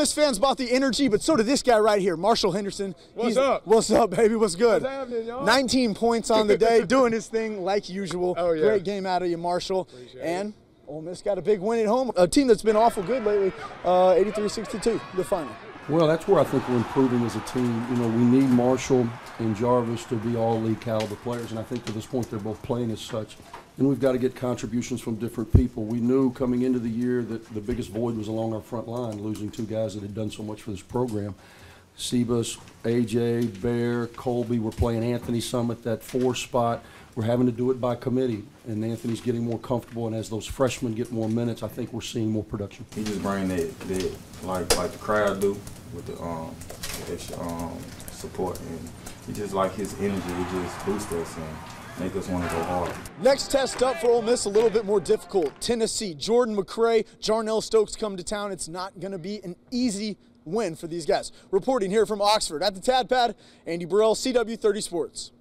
Miss fans bought the energy, but so did this guy right here, Marshall Henderson. What's He's- up? What's up, baby? What's good? What's happening, y'all? 19 points on the day, doing his thing like usual. Oh, yeah. Great game out of you, Marshall. Appreciate and Ole Miss got a big win at home. A team that's been awful good lately, uh, 83-62, the final. Well, that's where I think we're improving as a team. You know, we need Marshall and Jarvis to be all league caliber players, and I think to this point they're both playing as such. And we've got to get contributions from different people. We knew coming into the year that the biggest void was along our front line, losing two guys that had done so much for this program. Sebus, AJ, Bear, Coleby, we're playing Anthony Summit, that four spot. We're having to do it by committee, and Anthony's getting more comfortable, and as those freshmen get more minutes, I think we're seeing more production. He just bring that, that like like the crowd do with the um um support and he just like his energy it just boosts us and make want to go hard. Next test up for Ole Miss, a little bit more difficult. Tennessee, Jordan McRae, Jarnell Stokes come to town. It's not going to be an easy win for these guys. Reporting here from Oxford at the Tad Pad, Andy Burrell, CW30 Sports.